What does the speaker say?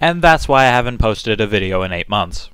and that's why I haven't posted a video in 8 months.